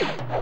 Ah!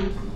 Amen.